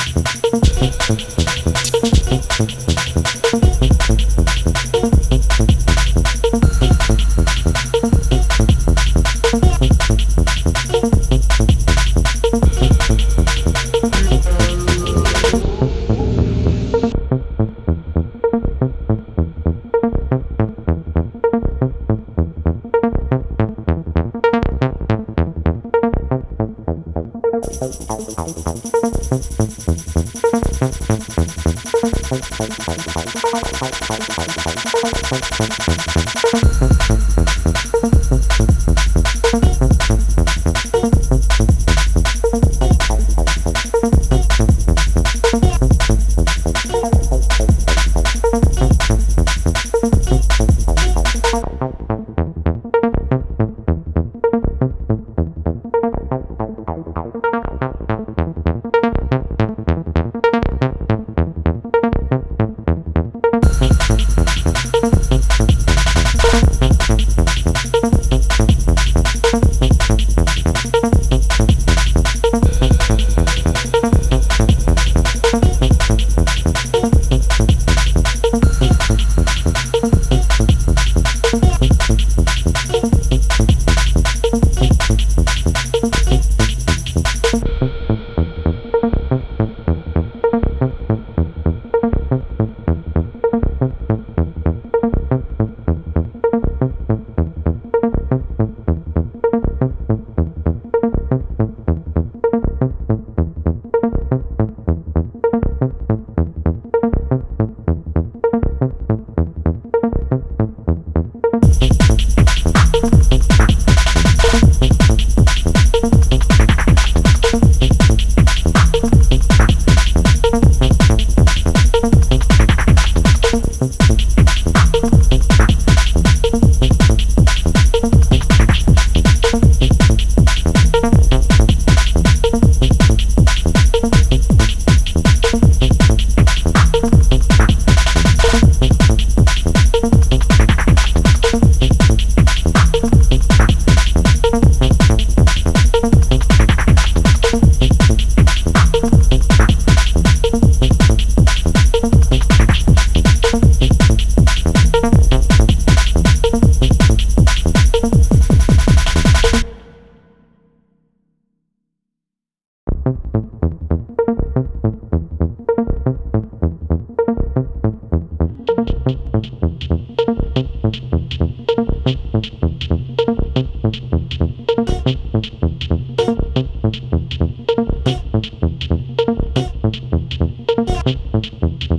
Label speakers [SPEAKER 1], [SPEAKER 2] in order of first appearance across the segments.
[SPEAKER 1] Thank you. Thank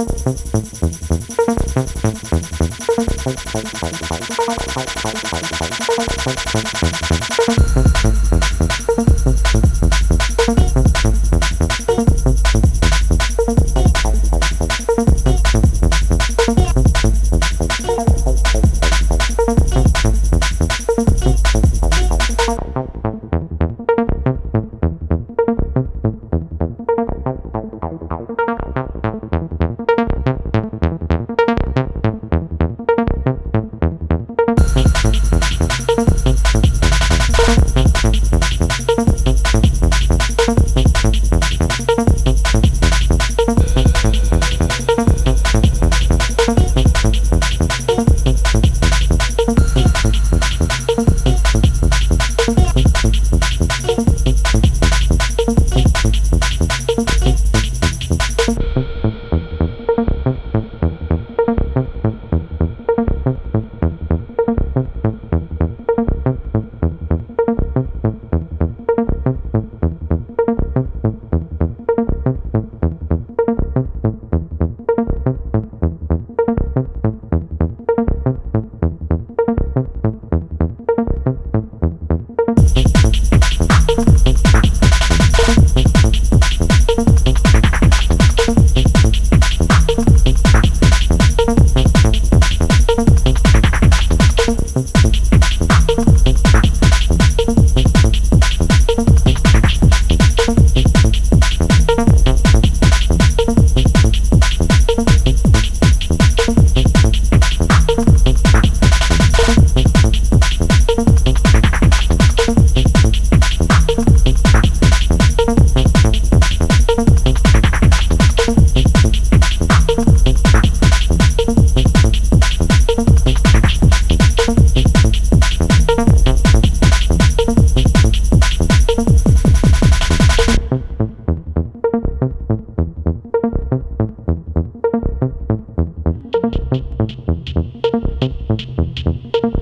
[SPEAKER 1] Thank you. Thank you.